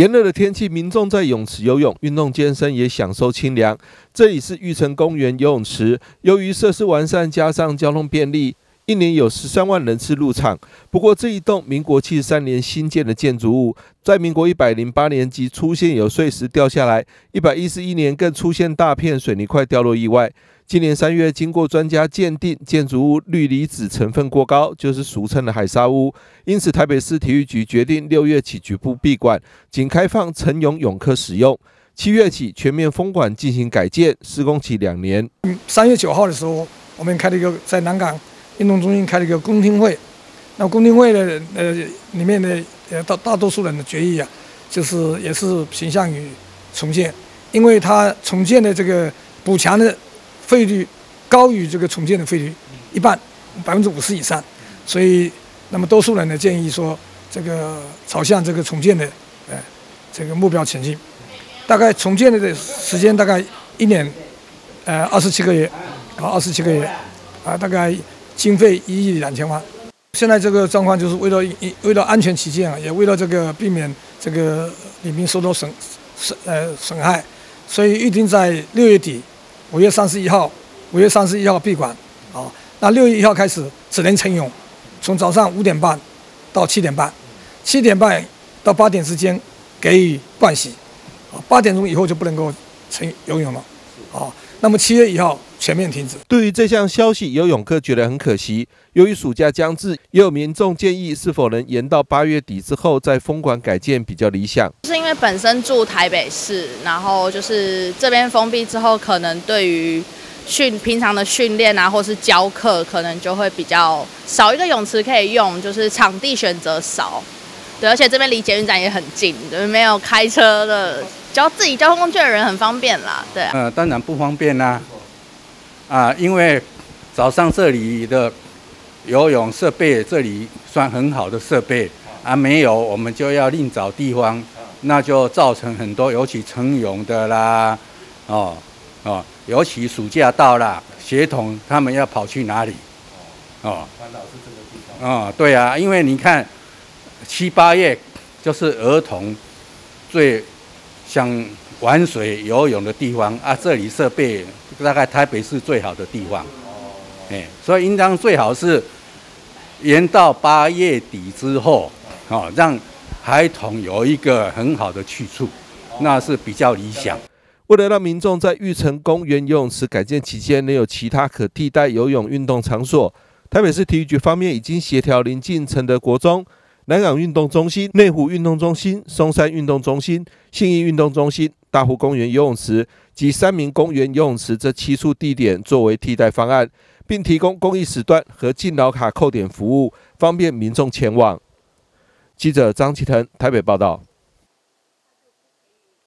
炎热的天气，民众在泳池游泳、运动健身也享受清凉。这里是玉成公园游泳池，由于设施完善，加上交通便利，一年有十三万人次入场。不过，这一栋民国七十三年新建的建筑物，在民国一百零八年即出现有碎石掉下来，一百一十一年更出现大片水泥块掉落意外。今年三月，经过专家鉴定，建筑物氯离子成分过高，就是俗称的海沙屋。因此，台北市体育局决定六月起局部闭馆，仅开放晨泳泳客使用。七月起全面封馆进行改建，施工期两年。三月九号的时候，我们开了一个在南港运动中心开了一个公听会。那公听会的呃里面的呃大大多数人的决议啊，就是也是倾向于重建，因为它重建的这个补强的。费率高于这个重建的费率一半，百分之五十以上，所以那么多数人的建议说，这个朝向这个重建的，呃，这个目标前进，大概重建的时间大概一年，呃，二十七个月，啊，二十七个月，啊，大概经费一亿两千万。现在这个状况就是为了为了安全起见啊，也为了这个避免这个里面受到损损呃损害，所以预定在六月底。五月三十一号，五月三十一号闭馆，啊，那六月一号开始只能晨泳，从早上五点半到七点半，七点半到八点之间给予盥洗，啊，八点钟以后就不能够晨游泳了，啊，那么七月一号全面停止。对于这项消息，游泳客觉得很可惜。由于暑假将至，也有民众建议是否能延到八月底之后再封馆改建比较理想。是因为本身住台北市，然后就是这边封闭之后，可能对于训平常的训练啊，或是教课，可能就会比较少一个泳池可以用，就是场地选择少。对，而且这边离捷运站也很近，对，没有开车的，交自己交通工具的人很方便啦。对，呃，当然不方便啦。啊，因为早上这里的。游泳设备这里算很好的设备啊，没有我们就要另找地方，那就造成很多尤其晨泳的啦，哦哦，尤其暑假到了，协同他们要跑去哪里？哦，是这个地方。哦，对啊，因为你看七八月就是儿童最想玩水游泳的地方啊，这里设备大概台北是最好的地方。哎，所以应当最好是延到八月底之后，哦，让孩童有一个很好的去处，那是比较理想。为了让民众在玉成公园游泳池改建期间能有其他可替代游泳运动场所，台北市体育局方面已经协调邻近承德国中、南港运动中心、内湖运动中心、松山运动中心、信义运动中心、大湖公园游泳池及三名公园游泳池这七处地点作为替代方案。并提供公益时段和敬老卡扣点服务，方便民众前往。记者张启腾台北报道。